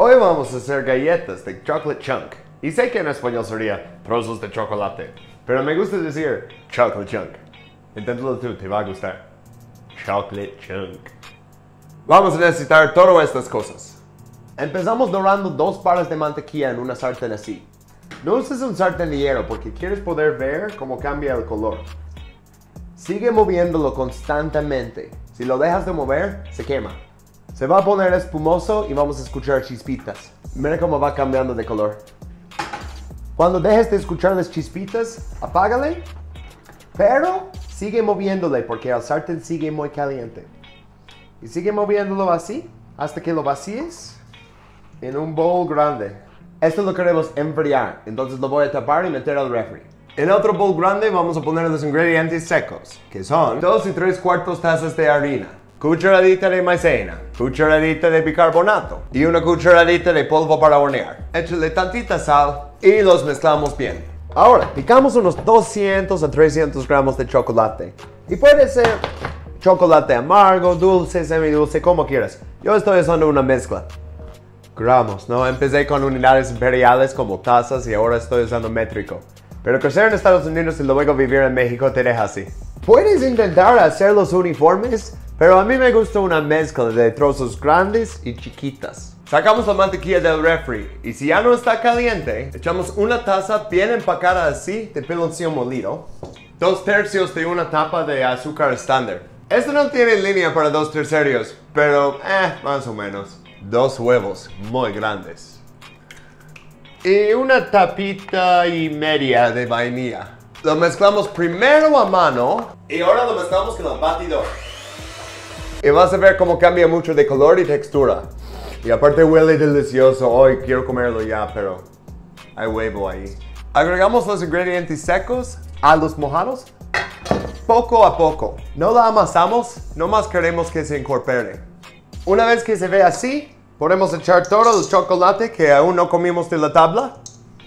Hoy vamos a hacer galletas de chocolate chunk. Y sé que en español sería trozos de chocolate, pero me gusta decir chocolate chunk. Inténtalo tú, te va a gustar. Chocolate chunk. Vamos a necesitar todas estas cosas. Empezamos dorando dos pares de mantequilla en una sartén así. No uses un sartén de hierro porque quieres poder ver cómo cambia el color. Sigue moviéndolo constantemente. Si lo dejas de mover, se quema. Se va a poner espumoso y vamos a escuchar chispitas. Mira cómo va cambiando de color. Cuando dejes de escuchar las chispitas, apágale. Pero sigue moviéndole porque el sartén sigue muy caliente. Y sigue moviéndolo así hasta que lo vacíes en un bowl grande. Esto lo queremos enfriar, entonces lo voy a tapar y meter al refri. En otro bowl grande vamos a poner los ingredientes secos, que son 2 y 3 cuartos tazas de harina, cucharadita de maicena, cucharadita de bicarbonato y una cucharadita de polvo para hornear. Échale tantita sal y los mezclamos bien. Ahora, picamos unos 200 a 300 gramos de chocolate. Y puede ser chocolate amargo, dulce, semidulce, como quieras. Yo estoy usando una mezcla. Gramos, ¿no? Empecé con unidades imperiales como tazas y ahora estoy usando métrico. Pero crecer en Estados Unidos y luego vivir en México te deja así. Puedes intentar hacer los uniformes, pero a mí me gusta una mezcla de trozos grandes y chiquitas. Sacamos la mantequilla del refri y si ya no está caliente, echamos una taza bien empacada así de piloncillo molido, dos tercios de una tapa de azúcar estándar. Esto no tiene línea para dos tercios, pero eh, más o menos. Dos huevos muy grandes. Y una tapita y media de vainilla. Lo mezclamos primero a mano y ahora lo mezclamos con el batidor. Y vas a ver cómo cambia mucho de color y textura. Y aparte huele delicioso. Hoy quiero comerlo ya, pero hay huevo ahí. Agregamos los ingredientes secos a los mojados poco a poco. No la amasamos, nomás queremos que se incorpore. Una vez que se ve así, podemos echar todo el chocolate que aún no comimos de la tabla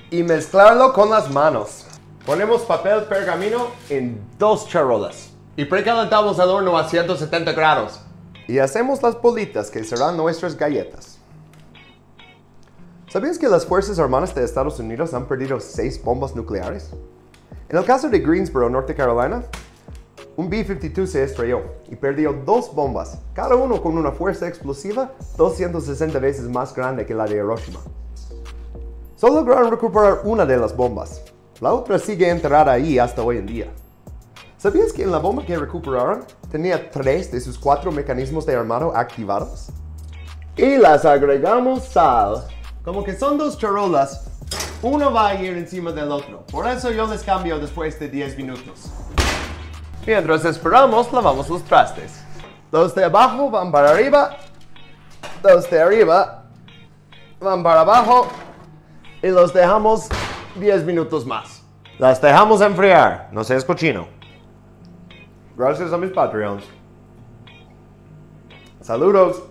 y mezclarlo con las manos. Ponemos papel pergamino en dos charolas y precalentamos el horno a 170 grados. Y hacemos las bolitas que serán nuestras galletas. ¿Sabías que las Fuerzas Armadas de Estados Unidos han perdido seis bombas nucleares? En el caso de Greensboro, Norte Carolina, un B-52 se estrelló y perdió dos bombas, cada uno con una fuerza explosiva 260 veces más grande que la de Hiroshima. Solo lograron recuperar una de las bombas. La otra sigue enterrada ahí hasta hoy en día. ¿Sabías que en la bomba que recuperaron tenía tres de sus cuatro mecanismos de armado activados? Y las agregamos sal. Como que son dos charolas, uno va a ir encima del otro. Por eso yo les cambio después de 10 minutos. Mientras esperamos, lavamos los trastes. Los de abajo van para arriba, los de arriba van para abajo y los dejamos 10 minutos más. Las dejamos enfriar, no seas cochino. Gracias a mis Patreons. Saludos.